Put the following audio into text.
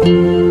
Música